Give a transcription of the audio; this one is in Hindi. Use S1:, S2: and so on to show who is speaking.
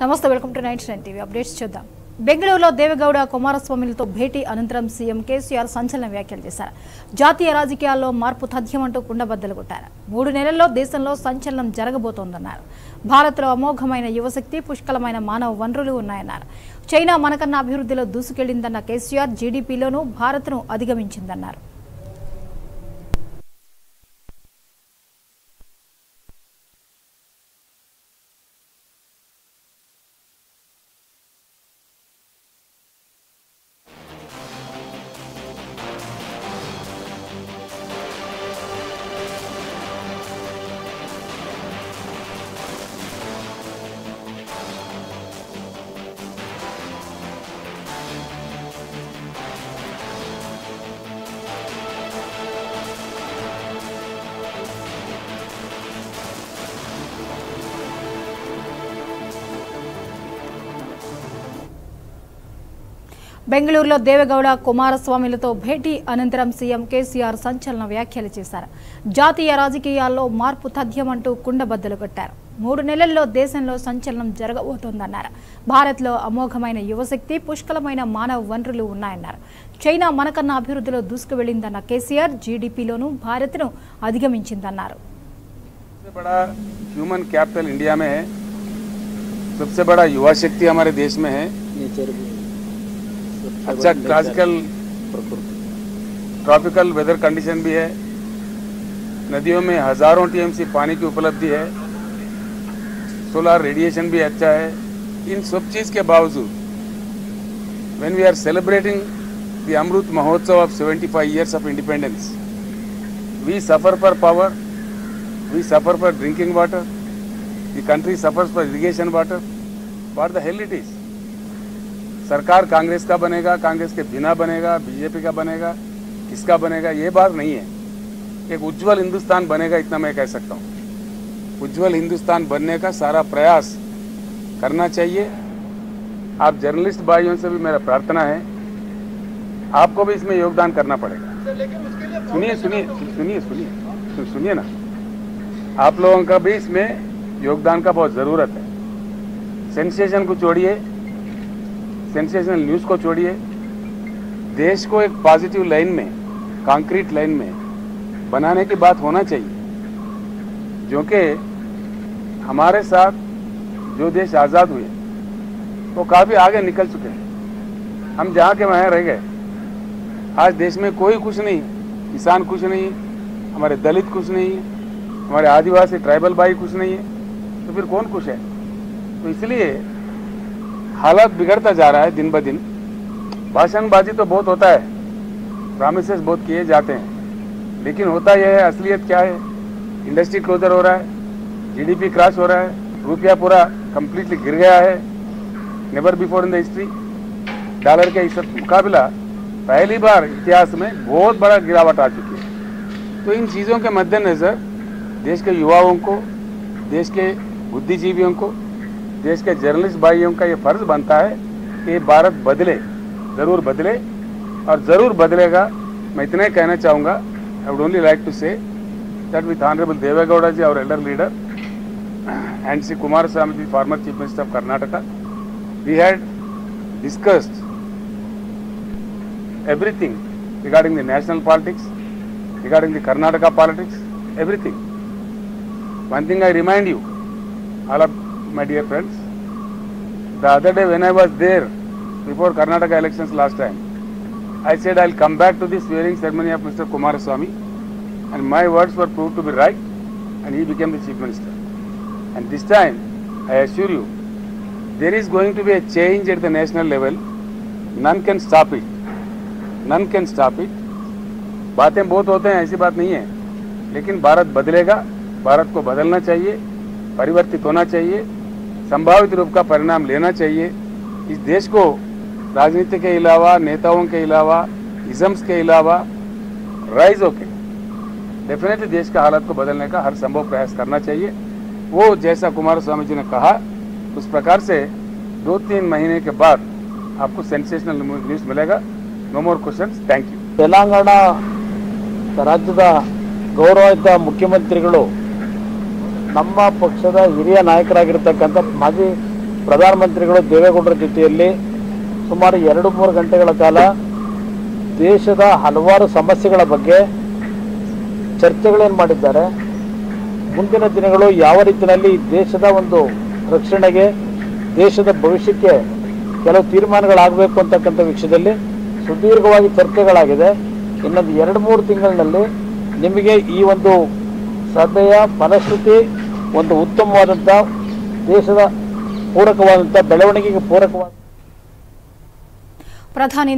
S1: నమస్తే welcome to night nine TV updates చూద్దాం. బెంగళూరులో దేవగౌడ కుమారస్వామిలతో భేటీ అనంతరం సీఎం కేసీఆర్ సంచలన వ్యాఖ్యలు చేశారు. జాతీయ రాజకీయాల్లో మార్పు తథ్యమంటూ కుండబద్దలు కొట్టారు. మూడు నెలల్లో దేశంలో సంచలనం జరగబోతోందన్నారు. భారత్లో అమోఘమైన యువశక్తి పుష్కలమైన మానవ వనరులు ఉన్నాయన్నారు. చైనా మనకన్నా అభివృద్ధిలో దూసుకెళ్ళిందన్న కేసీఆర్ జీడీపీలోనూ భారత్ను అధిగమించిందన్నారు. బెంగళూరులో దేవగౌడ కుమారస్వామిలతో భేటీ అనంతరం సీఎం కేసీఆర్ సంచలన వ్యాఖ్యలు చేశారు జాతీయ రాజకీయాల్లో మార్పు తథ్యమంటూ కుండబద్దలు కొట్టారు మూడు నెలల్లో దేశంలో సంచలనం జరగబోతోందన్నారు భారత్లో అమోఘమైన యువశక్తి పుష్కలమైన మానవ వనరులు ఉన్నాయన్నారు చైనా మనకన్నా అభివృద్ధిలో దూసుకువెళ్లిందన్న కేసీఆర్ జీడీపీలోనూ భారత్ను అధిగమించిందన్నారు
S2: सबसे बड़ा ह्यूमन कैपिटल इंडिया में है सबसे बड़ा युवा शक्ति हमारे देश में है
S3: नेचर भी
S2: अच्छा क्लासिकल ट्रॉपिकल वेदर कंडीशन भी है। नदियों में हज़ारों टीएमसी पानी की उपलब्धि है। सोलार रेडिएशन भी अच्छा है। इन सब चीज़ के बावजूद when we are celebrating the Amrit Mahotsav of 75 five years of independence we suffer for power we suffer for drinking water the country suffer for irrigation water what the hell it is सरकार कांग्रेस का बनेगा कांग्रेस के बिना बनेगा बीजेपी का बनेगा किसका बनेगा ये बात नहीं है। एक उज्जवल हिंदुस्तान बनेगा इतना मैं कह सकता हूँ। उज्जवल हिंदुस्तान बनने का सारा प्रयास करना चाहिए। आप जर्नलिस्ट भाइयों से भी मेरा प्रार्थना है। आपको भी इसमें योगदान करना पड़ेगा। सुनिए सुनिए सुनिए सुनिए सुनिए ना। आप लोगों का भी इसमें योगदान का बहुत ज़रूरत है। सेंसेशन को छोड़िए। सेंसेशनल न्यूज़ को छोड़िए। देश को एक पॉजिटिव लाइन में कंक्रीट लाइन में बनाने की बात होना चाहिए। जो कि हमारे साथ जो देश आज़ाद हुए, वो काफ़ी आगे निकल चुके हैं। हम जहाँ के वहाँ रह गए। आज देश में कोई कुछ नहीं, किसान कुछ नहीं, हमारे दलित कुछ नहीं, हमारे आदिवासी ट्राइबल भाई कुछ नहीं है। तो फिर कौन कुछ है? तो इसलिए हालात बिगड़ता जा रहा है दिन ब दिन। भाषणबाजी तो बहुत होता है। प्रॉमिसेस बहुत किए जाते हैं। लेकिन होता यह है, असलियत क्या है? इंडस्ट्री क्लोजर हो रहा है। जीडीपी क्रैश हो रहा है। रुपया पूरा कम्प्लीटली गिर गया है। Never before in the history dollar के इस मुकाबला पहली बार इतिहास में बहुत बड़ा गिरावट आ चुकी है। तो इन चीज़ों के मद्देनज़र देश के युवाओं को, देश के बुद्धिजीवियों को देश के जर्नलिस्ट भाइयों का ये फ़र्ज़ बनता है कि भारत बदले, ज़रूर बदले, और ज़रूर बदलेगा। मैं इतना ही कहना चाहूँगा। I would only like to say that with honourable Devegowda ji और elder leader and C Kumaraswamy ji former chief minister of Karnataka we had discussed everything regarding the national politics regarding the Karnataka politics everything one thing I remind you all of my dear friends the other day when I was there before Karnataka elections last time I said I'll come back to the swearing ceremony of Mr. Kumaraswamy and my words were proved to be right and he became the chief minister and this time I assure you there is going to be a change at the national level none can stop it none can stop it बातें बहुत होते हैं ऐसी बात नहीं है लेकिन भारत बदलेगा भारत को बदलना चाहिए परिवर्तित होना चाहिए संभावित रूप का परिणाम लेना चाहिए। इस देश को राजनीति के अलावा, नेताओं के अलावा इजम्स के अलावा, राइज होके डेफिनेटली देश का हालत को बदलने का हर संभव प्रयास करना चाहिए। वो जैसा कुमार स्वामी जी ने कहा, उस प्रकार से दो तीन महीने के बाद आपको सेंसेशनल न्यूज़ मिलेगा। No more question thank you
S3: Telangana राज्य गौरव मुख्यमंत्री ನಮ್ಮ ಪಕ್ಷದ ಹಿರಿಯ ನಾಯಕರಾಗಿರ್ತಕ್ಕಂಥ ಮಾಜಿ ಪ್ರಧಾನಮಂತ್ರಿಗಳು ದೇವೇಗೌಡರ ಜೊತೆಯಲ್ಲಿ ಸುಮಾರು ಎರಡು ಮೂರು ಗಂಟೆಗಳ ಕಾಲ ದೇಶದ ಹಲವಾರು ಸಮಸ್ಯೆಗಳ ಬಗ್ಗೆ ಚರ್ಚೆಗಳೇನು ಮಾಡಿದ್ದಾರೆ. ಮುಂದಿನ ದಿನಗಳು ಯಾವ ರೀತಿಯಲ್ಲಿ ದೇಶದ ಒಂದು ರಕ್ಷಣೆಗೆ, ದೇಶದ ಭವಿಷ್ಯಕ್ಕೆ ಕೆಲವು ತೀರ್ಮಾನಗಳಾಗಬೇಕು ಅಂತಕ್ಕಂಥ ವಿಷಯದಲ್ಲಿ ಸುದೀರ್ಘವಾಗಿ ಚರ್ಚೆಗಳಾಗಿದೆ. ಇನ್ನೊಂದು ಎರಡು ಮೂರು ತಿಂಗಳಿನಲ್ಲಿ ನಿಮಗೆ ಈ ಒಂದು ಸಭೆಯ ಫಲಶ್ರುತಿ ಒಂದು ಉತ್ತಮವಾದಂಥ ದೇಶದ ಪೂರಕವಾದಂಥ ಬೆಳವಣಿಗೆಗೆ ಪೂರಕವಾದ
S1: ಪ್ರಧಾನಿ